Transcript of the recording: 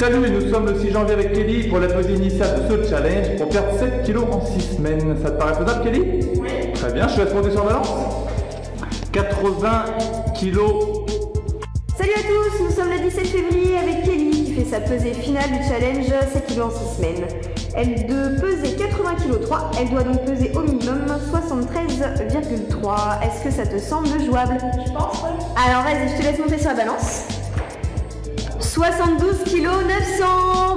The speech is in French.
Salut, nous sommes le 6 janvier avec Kelly pour la pesée initiale de ce challenge pour perdre 7 kilos en 6 semaines. Ça te paraît faisable, Kelly? Oui. Très bien, je te laisse monter sur la balance. 80 kilos. Salut à tous, nous sommes le 17 février avec Kelly qui fait sa pesée finale du challenge 7 kg en 6 semaines. Elle de peser 80 kg 3, elle doit donc peser au minimum 73,3. Est-ce que ça te semble jouable? Je pense, oui. Alors vas-y, je te laisse monter sur la balance. 72 kg 900, bravo